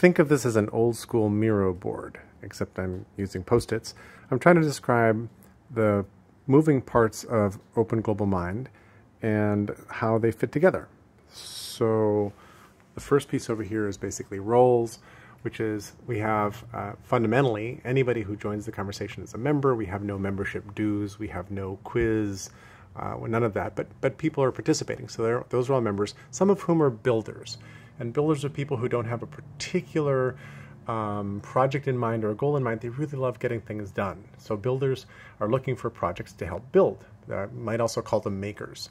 think of this as an old school Miro board, except I'm using post-its. I'm trying to describe the moving parts of Open Global Mind and how they fit together. So the first piece over here is basically roles, which is we have uh, fundamentally anybody who joins the conversation is a member. We have no membership dues. We have no quiz. Uh, none of that, but but people are participating. So those are all members, some of whom are builders, and builders are people who don't have a particular um, project in mind or a goal in mind. They really love getting things done. So builders are looking for projects to help build. I might also call them makers.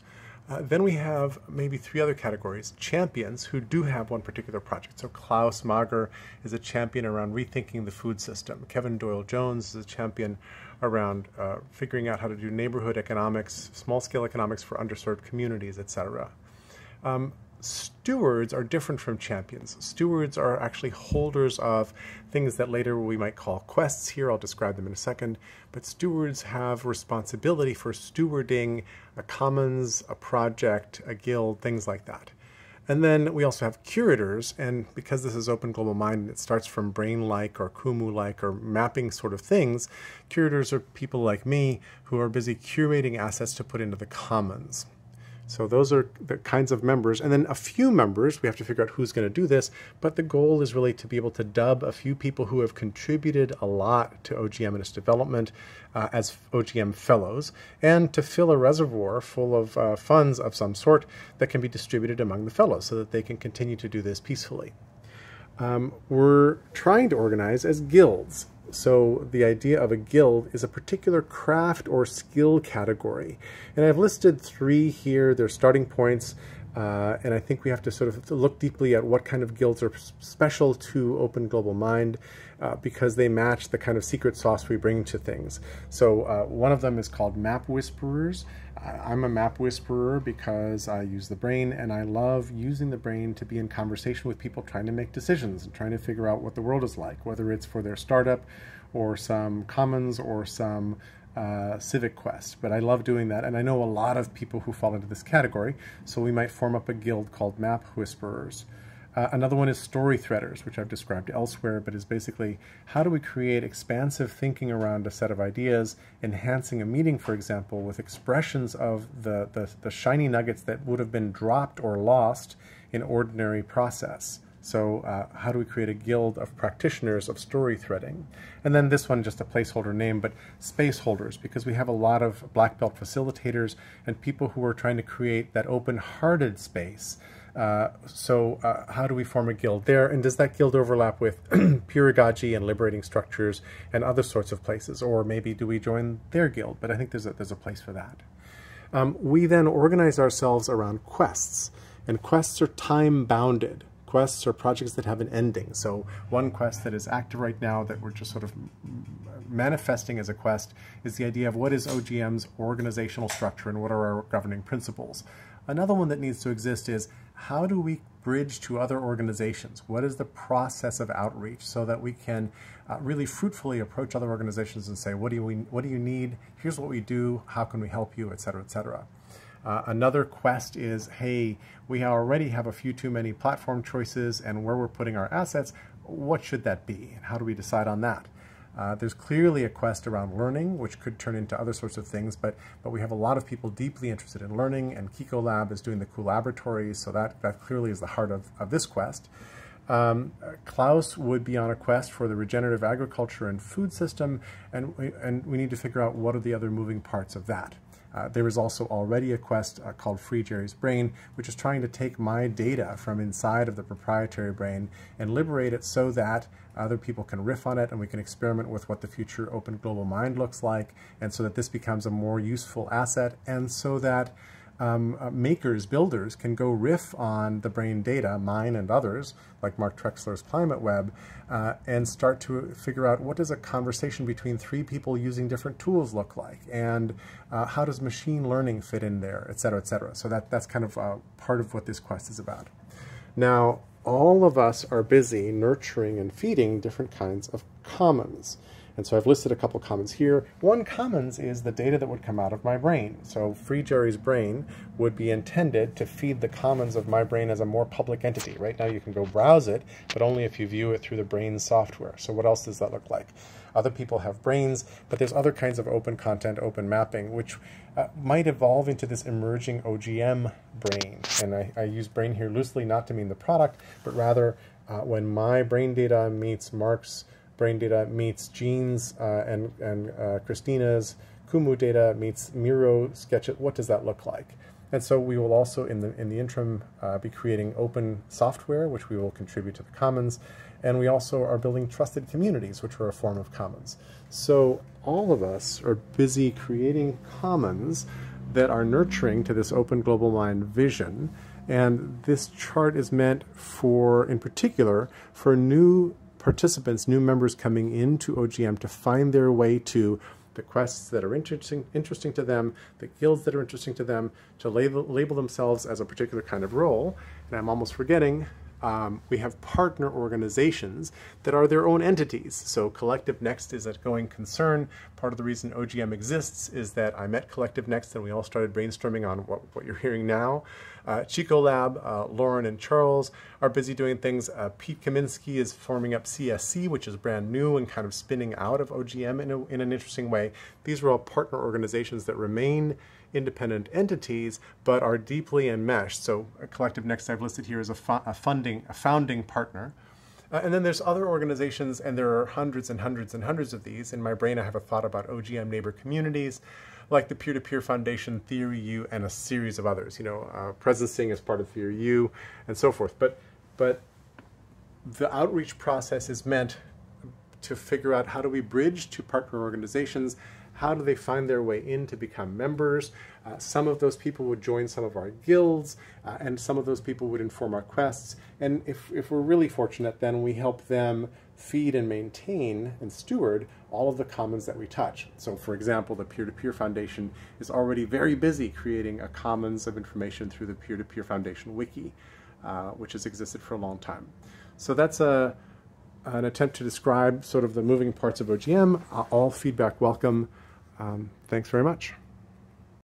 Uh, then we have maybe three other categories. Champions who do have one particular project. So Klaus Mager is a champion around rethinking the food system. Kevin Doyle Jones is a champion around uh, figuring out how to do neighborhood economics, small scale economics for underserved communities, etc. Um, stewards are different from champions. Stewards are actually holders of things that later we might call quests here. I'll describe them in a second. But stewards have responsibility for stewarding a commons, a project, a guild, things like that. And then we also have curators, and because this is Open Global Mind, it starts from brain-like or Kumu-like or mapping sort of things, curators are people like me who are busy curating assets to put into the commons. So those are the kinds of members. And then a few members, we have to figure out who's going to do this, but the goal is really to be able to dub a few people who have contributed a lot to OGM and its development uh, as OGM fellows, and to fill a reservoir full of uh, funds of some sort that can be distributed among the fellows so that they can continue to do this peacefully. Um, we're trying to organize as guilds. So the idea of a guild is a particular craft or skill category. And I've listed three here. They're starting points. Uh, and I think we have to sort of look deeply at what kind of guilds are special to Open Global Mind uh, because they match the kind of secret sauce we bring to things. So uh, one of them is called Map Whisperers. I'm a map whisperer because I use the brain and I love using the brain to be in conversation with people trying to make decisions and trying to figure out what the world is like, whether it's for their startup or some commons or some uh, civic quest. But I love doing that and I know a lot of people who fall into this category, so we might form up a guild called Map Whisperers. Uh, another one is story threaders, which I've described elsewhere, but is basically how do we create expansive thinking around a set of ideas, enhancing a meeting, for example, with expressions of the, the, the shiny nuggets that would have been dropped or lost in ordinary process. So uh, how do we create a guild of practitioners of story threading? And then this one, just a placeholder name, but space holders, because we have a lot of black belt facilitators and people who are trying to create that open-hearted space uh, so uh, how do we form a guild there? And does that guild overlap with Peeragogy and Liberating Structures and other sorts of places? Or maybe do we join their guild? But I think there's a, there's a place for that. Um, we then organize ourselves around quests. And quests are time-bounded. Quests are projects that have an ending. So one quest that is active right now that we're just sort of manifesting as a quest is the idea of what is OGM's organizational structure and what are our governing principles. Another one that needs to exist is how do we bridge to other organizations? What is the process of outreach so that we can uh, really fruitfully approach other organizations and say, what do, you, what do you need? Here's what we do. How can we help you, et cetera, et cetera. Uh, another quest is, hey, we already have a few too many platform choices and where we're putting our assets, what should that be? And how do we decide on that? Uh, there's clearly a quest around learning, which could turn into other sorts of things, but, but we have a lot of people deeply interested in learning, and Kiko Lab is doing the cool laboratories, so that, that clearly is the heart of, of this quest. Um, Klaus would be on a quest for the regenerative agriculture and food system, and we, and we need to figure out what are the other moving parts of that. Uh, there is also already a quest uh, called Free Jerry's Brain, which is trying to take my data from inside of the proprietary brain and liberate it so that other people can riff on it and we can experiment with what the future open global mind looks like and so that this becomes a more useful asset and so that um, uh, makers, builders can go riff on the brain data, mine and others, like Mark Trexler's Climate Web, uh, and start to figure out what does a conversation between three people using different tools look like, and uh, how does machine learning fit in there, et cetera, et cetera. So that, that's kind of uh, part of what this quest is about. Now, all of us are busy nurturing and feeding different kinds of commons. And so I've listed a couple commons here. One commons is the data that would come out of my brain. So Free Jerry's brain would be intended to feed the commons of my brain as a more public entity. Right now you can go browse it, but only if you view it through the brain software. So what else does that look like? Other people have brains, but there's other kinds of open content, open mapping, which uh, might evolve into this emerging OGM brain. And I, I, use brain here loosely not to mean the product, but rather uh, when my brain data meets Mark's brain data meets Jean's uh, and, and uh, Christina's Kumu data meets Miro sketch it, what does that look like? And so we will also, in the, in the interim, uh, be creating open software, which we will contribute to the commons. And we also are building trusted communities, which are a form of commons. So all of us are busy creating commons that are nurturing to this open global mind vision. And this chart is meant for, in particular, for new participants, new members coming into OGM to find their way to the quests that are interesting, interesting to them, the guilds that are interesting to them, to label, label themselves as a particular kind of role. And I'm almost forgetting um, we have partner organizations that are their own entities. So Collective Next is a going concern. Part of the reason OGM exists is that I met Collective Next and we all started brainstorming on what, what you're hearing now. Uh, Chico Lab, uh, Lauren and Charles are busy doing things. Uh, Pete Kaminski is forming up CSC, which is brand new and kind of spinning out of OGM in, a, in an interesting way. These are all partner organizations that remain independent entities, but are deeply enmeshed. So a Collective Next I've listed here is a, fu a funding, a founding partner. Uh, and then there's other organizations, and there are hundreds and hundreds and hundreds of these. In my brain, I have a thought about OGM neighbor communities, like the Peer-to-Peer Foundation, Theory U, and a series of others. You know, uh, Presencing is part of Theory U, and so forth. But, but the outreach process is meant to figure out how do we bridge to partner organizations how do they find their way in to become members? Uh, some of those people would join some of our guilds, uh, and some of those people would inform our quests. And if, if we're really fortunate, then we help them feed and maintain and steward all of the commons that we touch. So for example, the Peer-to-Peer Foundation is already very busy creating a commons of information through the Peer-to-Peer Foundation wiki, uh, which has existed for a long time. So that's a, an attempt to describe sort of the moving parts of OGM, all feedback welcome. Um, thanks very much.